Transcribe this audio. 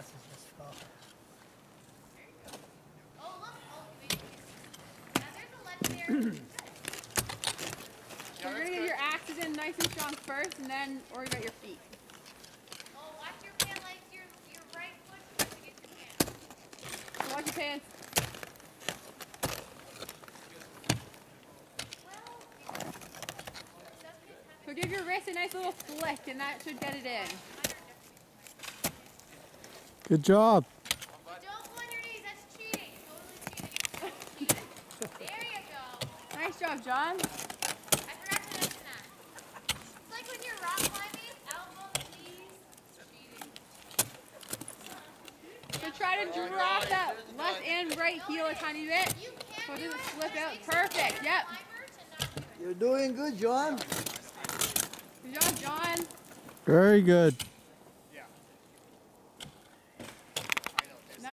glasses just fell. Look. Wait. Now there's a ledge there. So you're gonna get your axes in nice and strong first, and then worry about your feet. Oh, watch your pant legs. Your, your right foot to get your pants. Watch your pants. So give your wrist a nice little flick, and that should get it in. You go. Nice job, John. I forgot to mention that. It's like when you're rock climbing, elbows, knees, cheating. So try to drop that left and right heel a tiny bit. You can So it doesn't slip out. Perfect. Yep. climber to not do it. You're doing good, John. Good job, John. Very good.